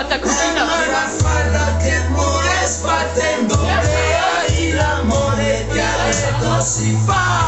Zapata cucina. farra la mole si fa.